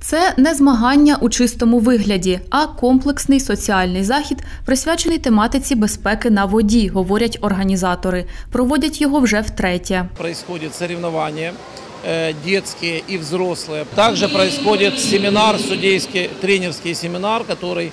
Це не змагання у чистому вигляді, а комплексний соціальний захід, присвячений тематиці безпеки на воді, говорять організатори. Проводять його вже втретє. происходит соревнования э, детские и взрослые. Также происходит семинар, судейский, тренерский семинар, который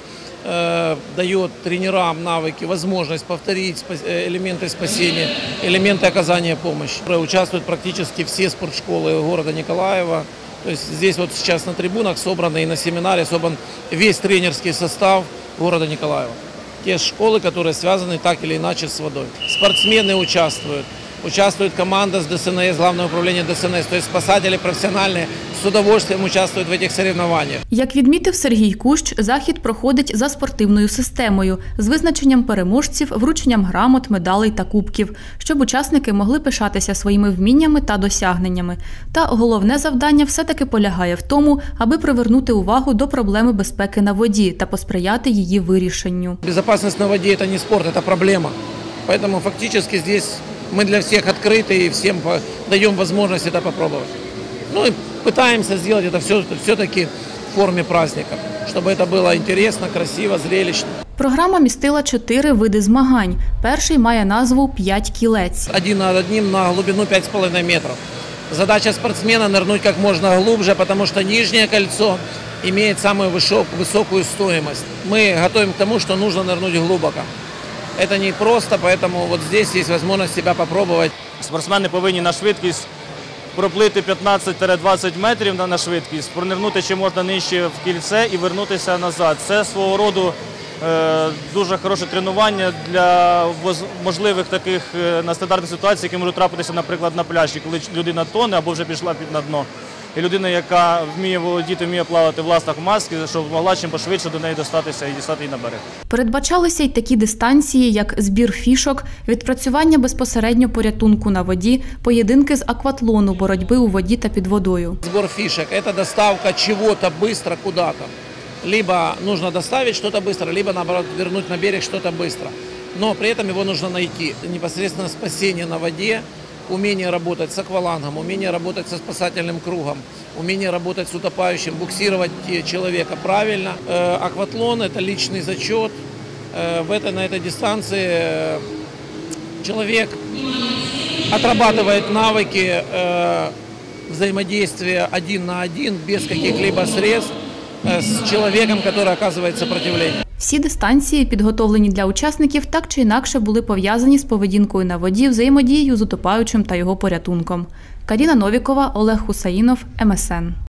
э, дает тренерам навыки, возможность повторить спас- э, элементы спасения, элементы оказания помощи. Участвуют практически все спортшколы города Николаева. То есть здесь вот сейчас на трибунах собраны и на семинаре собран весь тренерский состав города Николаева. Те школы, которые связаны так или иначе с водой. Спортсмены участвуют. Участвует команда с ДСНС, Главное управление ДСНС. То есть спасатели профессиональные с удовольствием участвуют в этих соревнованиях. Як відмітив Сергій Кущ, захід проходить за спортивною системою з визначенням переможців, врученням грамот, медалей та кубків, щоб учасники могли пишатися своїми вміннями та досягненнями. Та головне завдання все-таки полягає в тому, аби привернути увагу до проблеми безпеки на воді та посприяти її вирішенню. Безопасность на воде – это не спорт, это проблема. Поэтому фактически здесь мы для всех открыты и всем по- даем возможность это попробовать. Ну и пытаемся сделать это все, все-таки в форме праздника, чтобы это было интересно, красиво, зрелищно. Програма містила чотири види змагань. Перший має назву П'ять кілець. один над одним на глубину 5,5 метров. Задача спортсмена нырнуть как можно глубже, потому что нижнее кольцо имеет самую вышок- высокую стоимость. Мы готовим к тому, что нужно нырнуть глубоко. Это не просто, поэтому вот здесь есть возможность себя попробовать. Спортсмени повинні на швидкість проплити 15-20 метрів на- швидкість, пронирнути чи можна нижче в кільце і вернутися назад. Це свого роду е, дуже хороше тренування для можливих таких е, нестандартних ситуацій, які можуть трапитися, наприклад, на пляжі, коли людина тоне або вже пішла під на дно І людина, яка вміє володіти, вміє плавати в ластах маски, щоб могла чим пошвидше до неї достатися і дістати її на берег. Передбачалися й такі дистанції, як збір фішок, відпрацювання безпосередньо порятунку на воді, поєдинки з акватлону, боротьби у воді та під водою. Сбор фишек – это доставка чего-то быстро куда-то. Либо нужно доставить что-то быстро, либо наоборот вернуть на берег что-то быстро. Но при этом его нужно найти. Непосредственно спасение на воде, Умение работать с аквалангом, умение работать со спасательным кругом, умение работать с утопающим, буксировать э, человека правильно. Э, Акватлон – это личный зачет. Э, В этой, на этой дистанции человек отрабатывает навыки взаимодействия один на один, без каких-либо средств, с человеком, который оказывает сопротивление. Всі дистанції, підготовлені для учасників, так чи інакше були пов'язані з поведінкою на воді, взаємодією з утопаючим та його порятунком. Каріна Новікова, Олег Хусаїнов, МСН.